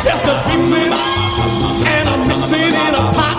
Just a fix it and I mix it in a pot.